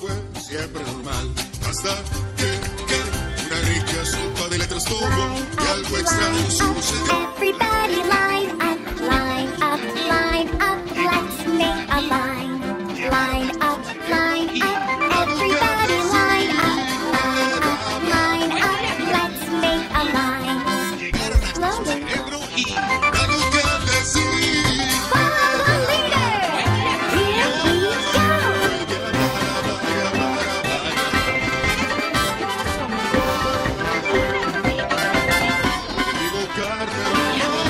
fue siempre normal. Hasta que, que una rica sopa de letras tuvo y algo extraño sucedió. Carmen.